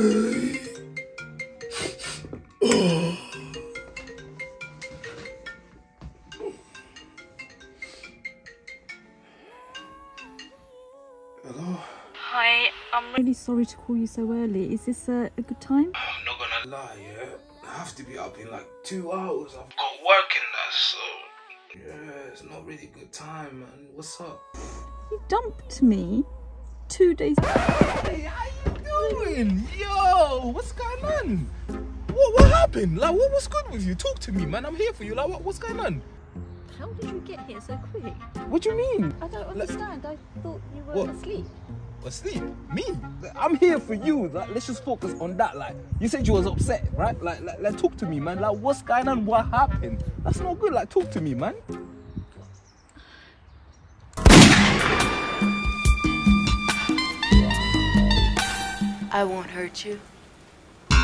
Hello? Hi, I'm really sorry to call you so early. Is this a, a good time? I'm not gonna lie, yeah. I have to be up in like two hours. I've got work in that, so. Yeah, it's not really a good time, man. What's up? You dumped me two days. Hey, how you doing? Yo, what's going on? What what happened? Like, what was good with you? Talk to me, man. I'm here for you. Like, what, what's going on? How did you get here so quick? What do you mean? I don't understand. I thought you were What? asleep. Asleep? Me? I'm here for you. Like, let's just focus on that. Like, you said you was upset, right? Like, like, like, talk to me, man. Like, what's going on? What happened? That's not good. Like, talk to me, man. I won't hurt you.